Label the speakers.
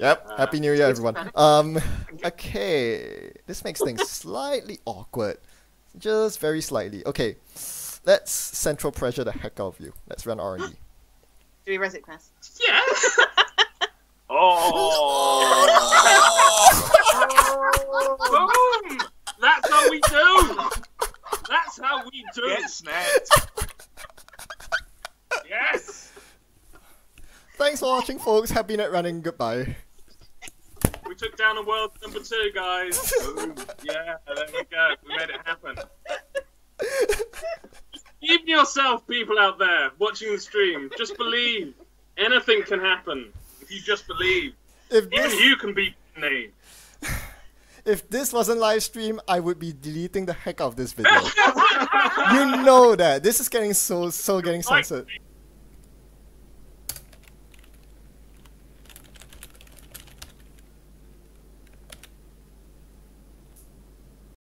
Speaker 1: Yep, happy New Year, everyone. Um, okay, this makes things slightly awkward, just very slightly. Okay, let's central pressure the heck out of you. Let's run R and D.
Speaker 2: Do we resit class?
Speaker 3: Yes. oh. Boom. That's how we do. That's how we do.
Speaker 4: Get snapped.
Speaker 3: Yes.
Speaker 1: Thanks for watching, folks. Happy net running. Goodbye.
Speaker 3: Took down a world number two, guys. Boom. Yeah, there we go. We made it happen. In yourself, people out there watching the stream. Just believe. Anything can happen if you just believe.
Speaker 1: If
Speaker 3: Even
Speaker 1: this
Speaker 3: you can beat me.
Speaker 1: if this wasn't live stream, I would be deleting the heck out of this video. you know that this is getting so so getting censored.